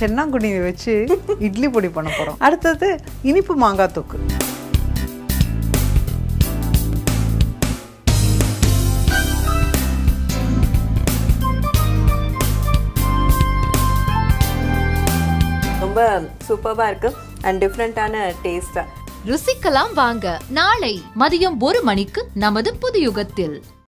சென்னாங்குடியை வச்சு இட்லி பொடி பண்ண போகிறோம் அடுத்தது இனிப்பு மாங்காய் தொக்கு. ரொம்ப சூப்பராக இருக்கு அண்ட் டிஃப்ரெண்ட்டான டேஸ்ட்டாக ருசிக்கலாம் வாங்க. நாளை மதியம் ஒரு மணிக்கு நமது புது யுகத்தில்